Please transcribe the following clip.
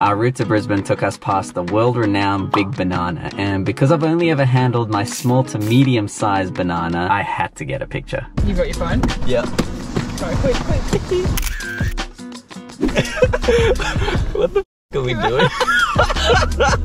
Our route to Brisbane took us past the world-renowned Big Banana, and because I've only ever handled my small to medium-sized banana, I had to get a picture. You got your phone? Yeah. Right, quick, quick, quick. what the f are we doing?